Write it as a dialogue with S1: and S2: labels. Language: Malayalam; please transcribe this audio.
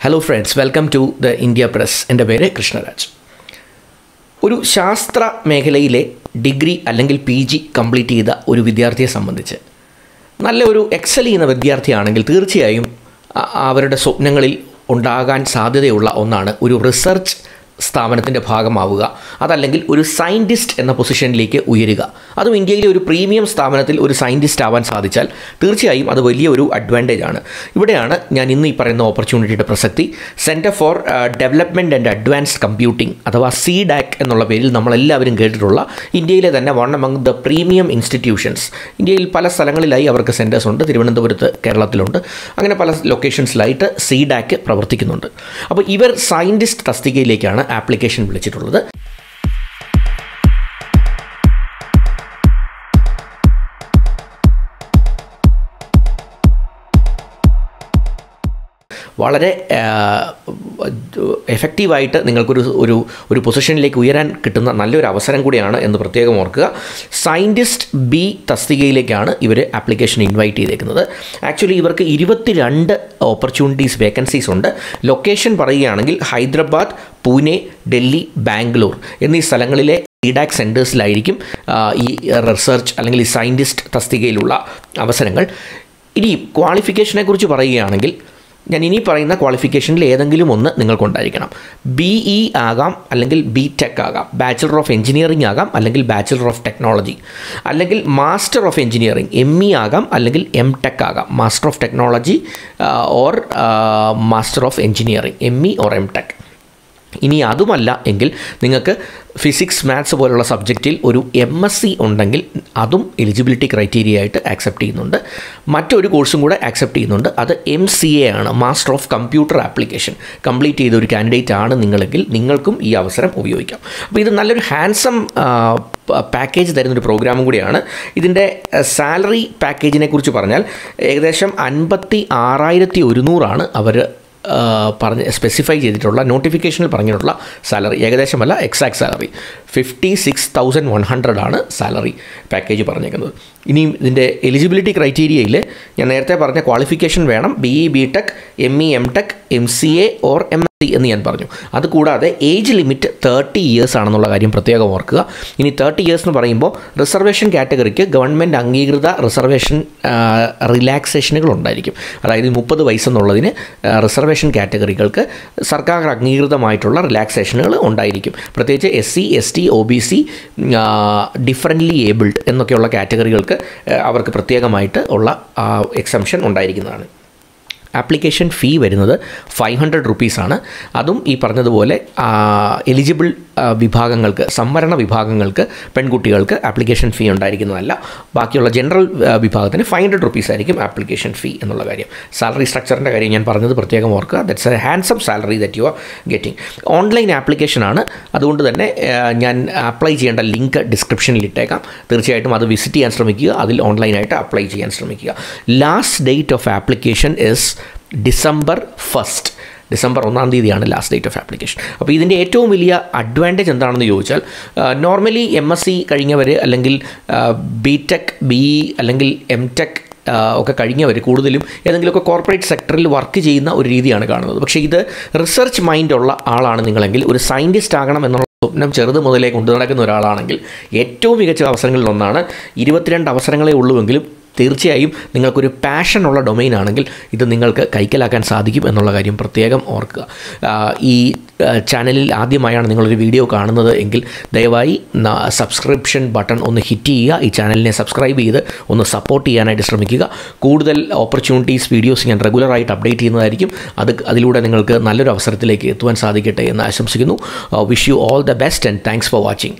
S1: Hello friends welcome to the India press എന്റെ പേര് കൃഷ്ണരാജ്. ഒരു ശാസ്ത്ര മേഖലയിലെ ഡിഗ്രി അല്ലെങ്കിൽ പി ജി കംപ്ലീറ്റ് ചെയ്ത ഒരു വിദ്യാർത്ഥിയെ സംബന്ധിച്ച് നല്ല ഒരു എക്സൽ ചെയ്യുന്ന വിദ്യാർത്ഥിയാണെങ്കിൽ തീർച്ചയായും അവരുടെ സ്വപ്നങ്ങളിൽ ഉണ്ടാകാൻ സാധ്യതയുള്ള ഒന്നാണ് ഒരു റിസർച്ച് സ്ഥാപനത്തിന്റെ ഭാഗമാവുക അതല്ലെങ്കിൽ ഒരു സയന്റിസ്റ്റ് എന്ന പൊസിഷനിലേക്ക് ഉയരുക. അതും ഇന്ത്യയിലെ ഒരു പ്രീമിയം സ്ഥാപനത്തിൽ ഒരു സയന്റിസ്റ്റ് ആവാൻ സാധിച്ചാൽ തീർച്ചയായും അത് വലിയ ഒരു അഡ്വാന്റേജ് ആണ്. ഇവിടെയാണ് ഞാൻ ഇന്ന് ഈ പറയുന്ന ഓപ്പർച്യൂണിറ്റിയുടെ പ്രസക്തി. Centre for development and advanced computing അഥവാ സി ഡാക് എന്നുള്ള പേരിൽ നമ്മളെല്ലാവരും കേട്ടിട്ടുള്ള ഇന്ത്യയിലെ തന്നെ one among the premium institutions ഇന്ത്യയിൽ പല സ്ഥലങ്ങളിലായി അവർക്ക് സെന്റേഴ്സ് ഉണ്ട്. തിരുവനന്തപുരത്ത് കേരളത്തിലുണ്ട്. അങ്ങനെ പല ലൊക്കേഷൻസിലായിട്ട് സി ഡാക്ക് പ്രവർത്തിക്കുന്നുണ്ട്. അപ്പോൾ ഇവർ സയന്റിസ്റ്റ് തസ്തികയിലേക്കാണ് ആപ്ലിക്കേഷൻ വിളിച്ചിട്ടുള്ളത്. വളരെ എഫക്റ്റീവായിട്ട് നിങ്ങൾക്കൊരു ഒരു ഒരു പൊസിഷനിലേക്ക് ഉയരാൻ കിട്ടുന്ന നല്ലൊരു അവസരം കൂടിയാണ് എന്ന് പ്രത്യേകം ഓർക്കുക. സയന്റിസ്റ്റ് ബി തസ്തികയിലേക്കാണ് ഇവർ ആപ്ലിക്കേഷൻ ഇൻവൈറ്റ് ചെയ്തേക്കുന്നത്. ആക്ച്വലി ഇവർക്ക് ഇരുപത്തിരണ്ട് ഓപ്പർച്യൂണിറ്റീസ് വേക്കൻസീസ് ഉണ്ട്. ലൊക്കേഷൻ പറയുകയാണെങ്കിൽ ഹൈദരാബാദ് പൂനെ ഡൽഹി ബാംഗ്ലൂർ എന്നീ സ്ഥലങ്ങളിലെ ഇഡാക് സെന്റേഴ്സിലായിരിക്കും ഈ റിസർച്ച് അല്ലെങ്കിൽ ഈ സയന്റിസ്റ്റ് തസ്തികയിലുള്ള അവസരങ്ങൾ. ഇനി ക്വാളിഫിക്കേഷനെക്കുറിച്ച് പറയുകയാണെങ്കിൽ ഞാൻ ഇനി പറയുന്ന ക്വാളിഫിക്കേഷനിൽ ഏതെങ്കിലും ഒന്ന് നിങ്ങൾക്കുണ്ടായിരിക്കണം. ബി ഇ ആകാം അല്ലെങ്കിൽ ബി ടെക് ആകാം. ബാച്ചിലർ ഓഫ് എഞ്ചിനീയറിംഗ് ആകാം അല്ലെങ്കിൽ ബാച്ചിലർ ഓഫ് ടെക്നോളജി അല്ലെങ്കിൽ master of engineering M E ആകാം അല്ലെങ്കിൽ എം ടെക് ആകാം. Master of technology or master of engineering M E or M tech ഇനി അതുമല്ല എങ്കിൽ നിങ്ങൾക്ക് ഫിസിക്സ് മാത്സ് പോലുള്ള സബ്ജക്റ്റിൽ ഒരു എം എസ് സി ഉണ്ടെങ്കിൽ അതും എലിജിബിലിറ്റി ക്രൈറ്റീരിയ ആയിട്ട് ആക്സെപ്റ്റ് ചെയ്യുന്നുണ്ട്. മറ്റൊരു കോഴ്സും കൂടെ ആക്സെപ്റ്റ് ചെയ്യുന്നുണ്ട്. അത് എം സി എ ആണ് master of computer application complete ചെയ്ത ഒരു കാൻഡിഡേറ്റ് ആണ് നിങ്ങളെങ്കിൽ നിങ്ങൾക്കും ഈ അവസരം ഉപയോഗിക്കാം. അപ്പോൾ ഇത് നല്ലൊരു ഹാൻസം പാക്കേജ് തരുന്നൊരു പ്രോഗ്രാമും കൂടിയാണ്. ഇതിന്റെ സാലറി പാക്കേജിനെ കുറിച്ച് പറഞ്ഞാൽ ഏകദേശം അൻപത്തി ആറായിരത്തി ഒരുന്നൂറാണ് അവർ പറഞ്ഞ് സ്പെസിഫൈ ചെയ്തിട്ടുള്ള നോട്ടിഫിക്കേഷനിൽ പറഞ്ഞിട്ടുള്ള salary ഏകദേശമല്ല exact salary fifty six thousand one hundred ആണ് സാലറി പാക്കേജ് പറഞ്ഞേക്കുന്നത്. ഇനിയും ഇതിന്റെ എലിജിബിലിറ്റി ക്രൈറ്റീരിയയിൽ ഞാൻ നേരത്തെ പറഞ്ഞ ക്വാളിഫിക്കേഷൻ വേണം. B E B tech M E M tech M C A or M എന്ന് ഞാൻ പറഞ്ഞു. അതുകൂടാതെ ഏജ് ലിമിറ്റ് തേർട്ടി ഇയേഴ്സ് ആണെന്നുള്ള കാര്യം പ്രത്യേകം ഓർക്കുക. ഇനി തേർട്ടി ഇയേഴ്സ് എന്ന് പറയുമ്പോൾ റിസർവേഷൻ കാറ്റഗറിക്ക് ഗവൺമെന്റ് അംഗീകൃത റിസർവേഷൻ റിലാക്സേഷനുകൾ ഉണ്ടായിരിക്കും. അതായത് മുപ്പത് വയസ്സെന്നുള്ളതിന് റിസർവേഷൻ കാറ്റഗറികൾക്ക് സർക്കാർ അംഗീകൃതമായിട്ടുള്ള റിലാക്സേഷനുകൾ ഉണ്ടായിരിക്കും. പ്രത്യേകിച്ച് S C S T O B C differently abled എന്നൊക്കെയുള്ള കാറ്റഗറികൾക്ക് അവർക്ക് പ്രത്യേകമായിട്ട് ഉള്ള എക്സംഷൻ ഉണ്ടായിരിക്കുന്നതാണ്. ആപ്ലിക്കേഷൻ ഫീ വരുന്നത് ഫൈവ് ഹൺഡ്രഡ് റുപ്പീസാണ് അതും ഈ പറഞ്ഞതുപോലെ എലിജിബിൾ വിഭാഗങ്ങൾക്ക് സംവരണ വിഭാഗങ്ങൾക്ക് പെൺകുട്ടികൾക്ക് ആപ്ലിക്കേഷൻ ഫീ ഉണ്ടായിരിക്കുന്നതല്ല. ബാക്കിയുള്ള ജനറൽ വിഭാഗത്തിന് ഫൈവ് ഹൺഡ്രഡ് റുപ്പീസ് ആയിരിക്കും ആപ്ലിക്കേഷൻ ഫീ എന്നുള്ള കാര്യം. സാലറി സ്ട്രക്ചറിന്റെ കാര്യം ഞാൻ പറഞ്ഞത് പ്രത്യേകം ഓർക്കുക. That's a handsome salary that you are getting online ആപ്ലിക്കേഷനാണ് അതുകൊണ്ട് തന്നെ ഞാൻ അപ്ലൈ ചെയ്യേണ്ട ലിങ്ക് ഡിസ്ക്രിപ്ഷനിൽ ഇട്ടേക്കാം. തീർച്ചയായിട്ടും അത് വിസിറ്റ് ചെയ്യാൻ ശ്രമിക്കുക. അതിൽ ഓൺലൈനായിട്ട് അപ്ലൈ ചെയ്യാൻ ശ്രമിക്കുക. Last date of application is December first December ഒന്നാം തീയതിയാണ് ലാസ്റ്റ് ഡേറ്റ് ഓഫ് ആപ്ലിക്കേഷൻ അപ്പോൾ ഇതിന്റെ ഏറ്റവും വലിയ അഡ്വാന്റേജ് എന്താണെന്ന് ചോദിച്ചാൽ നോർമലി എം എസ് സി കഴിഞ്ഞവർ അല്ലെങ്കിൽ ബി ടെക് ബി അല്ലെങ്കിൽ എം ടെക് ഒക്കെ കഴിഞ്ഞവർ കൂടുതലും ഏതെങ്കിലുമൊക്കെ കോർപ്പറേറ്റ് സെക്ടറിൽ വർക്ക് ചെയ്യുന്ന ഒരു രീതിയാണ് കാണുന്നത്. പക്ഷേ ഇത് റിസർച്ച് മൈൻഡുള്ള ആളാണ് നിങ്ങളെങ്കിൽ ഒരു സയന്റിസ്റ്റ് ആകണം എന്നുള്ള സ്വപ്നം ചെറുത് മുതലേ കൊണ്ടു നടക്കുന്ന ഒരാളാണെങ്കിൽ ഏറ്റവും മികച്ച അവസരങ്ങളിൽ ഒന്നാണ് ഇരുപത്തിരണ്ട് അവസരങ്ങളെ ഉള്ളുവെങ്കിലും തീർച്ചയായും നിങ്ങൾക്കൊരു പാഷനുള്ള ഡൊമൈൻ ആണെങ്കിൽ ഇത് നിങ്ങൾക്ക് കൈക്കലാക്കാൻ സാധിക്കും എന്നുള്ള കാര്യം പ്രത്യേകം ഓർക്കുക. ഈ ചാനലിൽ ആദ്യമായാണ് നിങ്ങളൊരു വീഡിയോ കാണുന്നത് എങ്കിൽ ദയവായി സബ്സ്ക്രിപ്ഷൻ ബട്ടൺ ഒന്ന് ഹിറ്റ് ചെയ്യുക. ഈ ചാനലിനെ സബ്സ്ക്രൈബ് ചെയ്ത് ഒന്ന് സപ്പോർട്ട് ചെയ്യാനായിട്ട് ശ്രമിക്കുക. കൂടുതൽ ഓപ്പർച്യൂണിറ്റീസ് വീഡിയോസ് ഞാൻ റെഗുലറായിട്ട് അപ്ഡേറ്റ് ചെയ്യുന്നതായിരിക്കും. അത് അതിലൂടെ നിങ്ങൾക്ക് നല്ലൊരു അവസരത്തിലേക്ക് എത്തുവാൻ സാധിക്കട്ടെ എന്ന് ആശംസിക്കുന്നു. Wish you all the best and thanks for watching